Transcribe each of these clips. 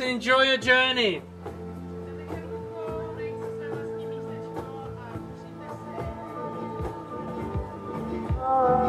and enjoy your journey. Oh.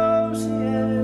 close, yeah.